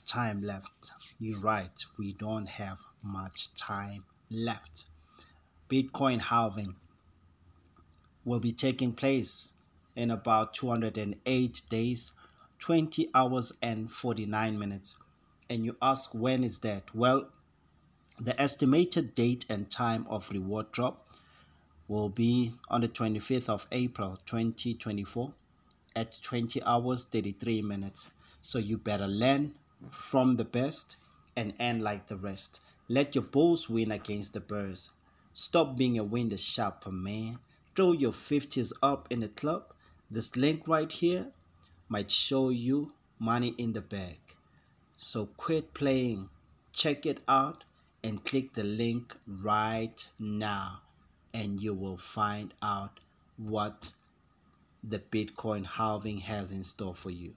time left. You're right, we don't have much time left. Bitcoin halving will be taking place in about 208 days, 20 hours, and 49 minutes. And you ask, when is that? Well, the estimated date and time of reward drop will be on the 25th of April 2024 at 20 hours 33 minutes. So you better learn from the best and end like the rest. Let your bulls win against the bears. Stop being a window shopper, man. Throw your 50s up in the club. This link right here might show you money in the bag. So quit playing, check it out, and click the link right now, and you will find out what the Bitcoin halving has in store for you.